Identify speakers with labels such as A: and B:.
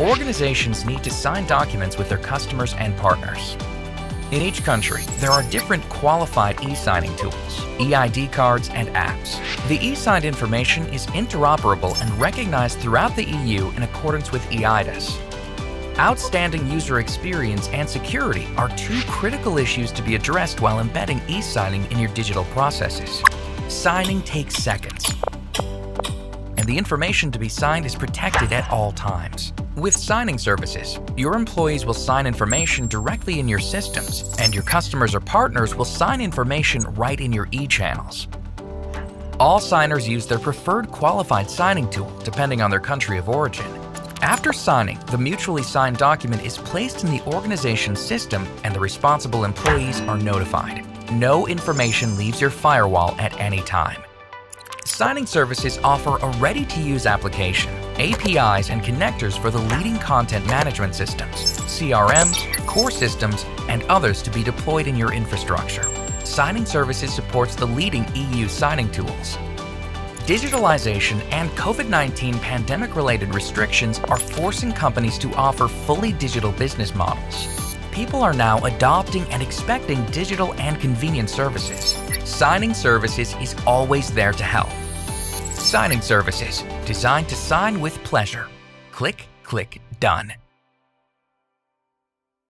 A: Organizations need to sign documents with their customers and partners. In each country, there are different qualified e-signing tools, EID cards, and apps. The e-signed information is interoperable and recognized throughout the EU in accordance with eIDAS. Outstanding user experience and security are two critical issues to be addressed while embedding e-signing in your digital processes. Signing takes seconds, and the information to be signed is protected at all times. With signing services, your employees will sign information directly in your systems, and your customers or partners will sign information right in your e-channels. All signers use their preferred qualified signing tool, depending on their country of origin. After signing, the mutually signed document is placed in the organization's system and the responsible employees are notified. No information leaves your firewall at any time. Signing services offer a ready-to-use application, APIs, and connectors for the leading content management systems, CRMs, core systems, and others to be deployed in your infrastructure. Signing Services supports the leading EU signing tools. Digitalization and COVID-19 pandemic-related restrictions are forcing companies to offer fully digital business models. People are now adopting and expecting digital and convenient services. Signing Services is always there to help. Signing Services, designed to sign with pleasure. Click, click, done.